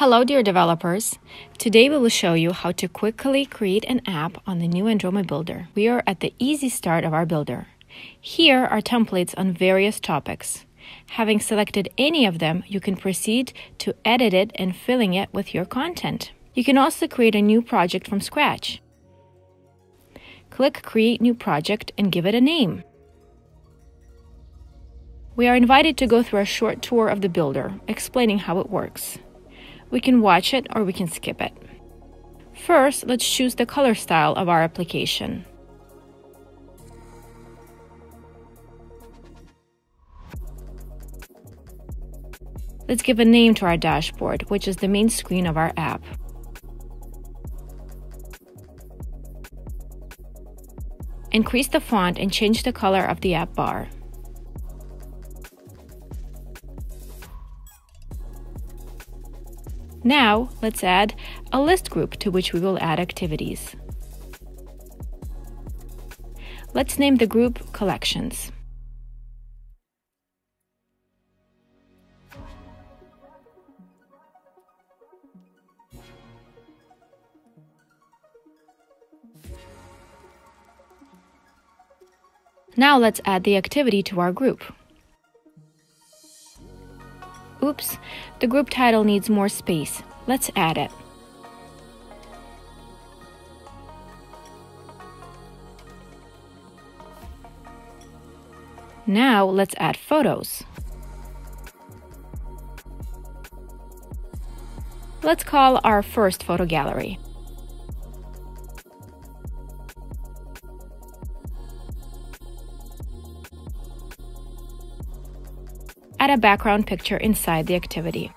Hello, dear developers. Today we will show you how to quickly create an app on the new Andromo Builder. We are at the easy start of our builder. Here are templates on various topics. Having selected any of them, you can proceed to edit it and filling it with your content. You can also create a new project from scratch. Click Create New Project and give it a name. We are invited to go through a short tour of the builder, explaining how it works. We can watch it or we can skip it. First, let's choose the color style of our application. Let's give a name to our dashboard, which is the main screen of our app. Increase the font and change the color of the app bar. Now, let's add a list group to which we will add activities. Let's name the group Collections. Now let's add the activity to our group. Oops, the group title needs more space. Let's add it. Now let's add photos. Let's call our first photo gallery. Add a background picture inside the activity.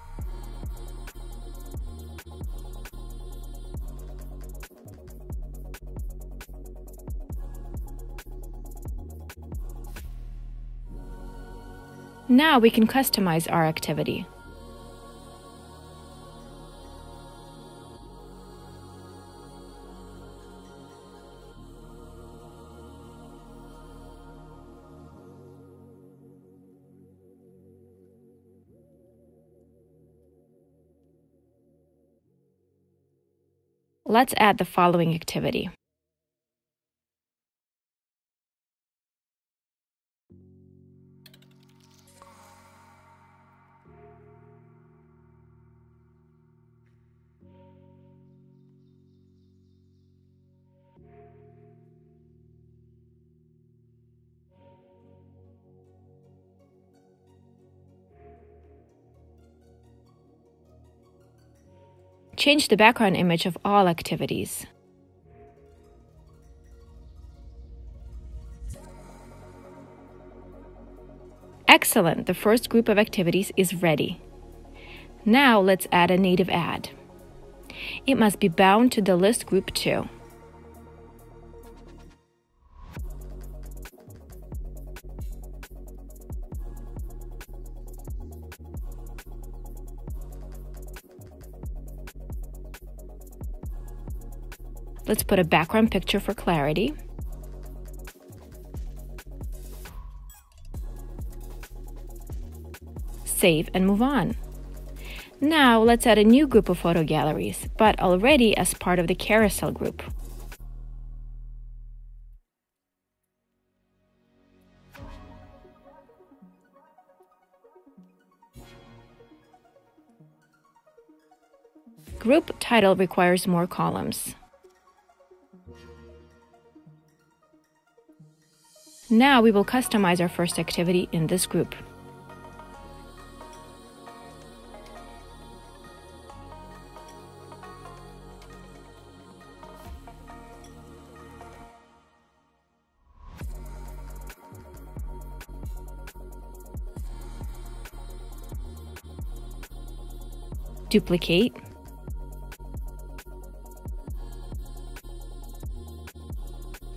Now we can customize our activity. Let's add the following activity. Change the background image of all activities. Excellent, the first group of activities is ready. Now let's add a native ad. It must be bound to the list group too. Let's put a background picture for clarity. Save and move on. Now let's add a new group of photo galleries, but already as part of the carousel group. Group title requires more columns. Now we will customize our first activity in this group. Duplicate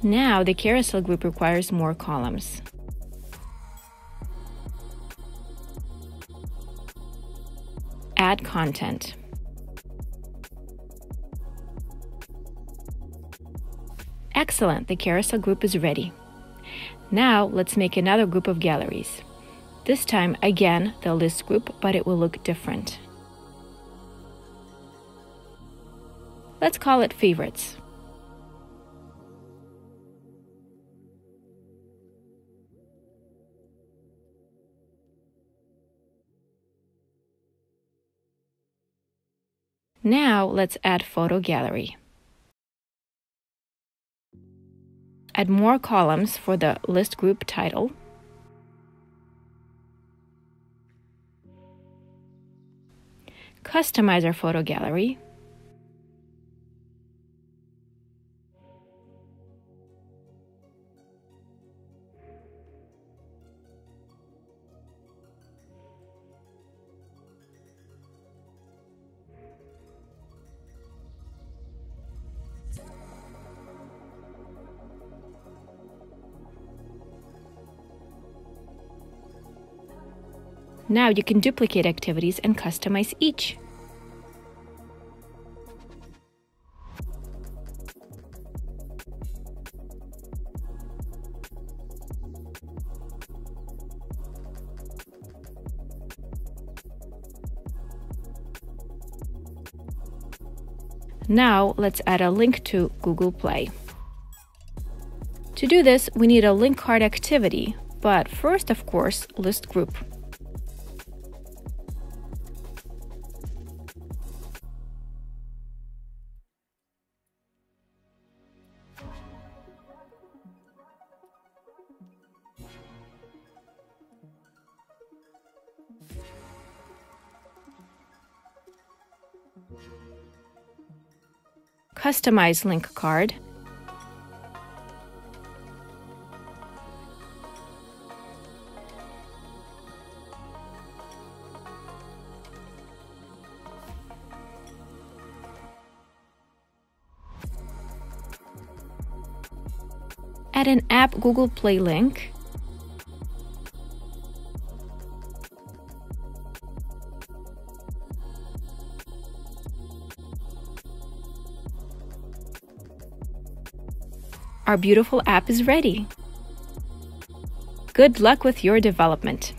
Now the carousel group requires more columns. Add content. Excellent, the carousel group is ready. Now let's make another group of galleries. This time, again, the list group, but it will look different. Let's call it Favorites. Now let's add photo gallery. Add more columns for the list group title. Customize our photo gallery. Now you can duplicate activities and customize each. Now let's add a link to Google Play. To do this, we need a link card activity, but first, of course, list group. Customize link card. Add an app Google Play link. Our beautiful app is ready. Good luck with your development.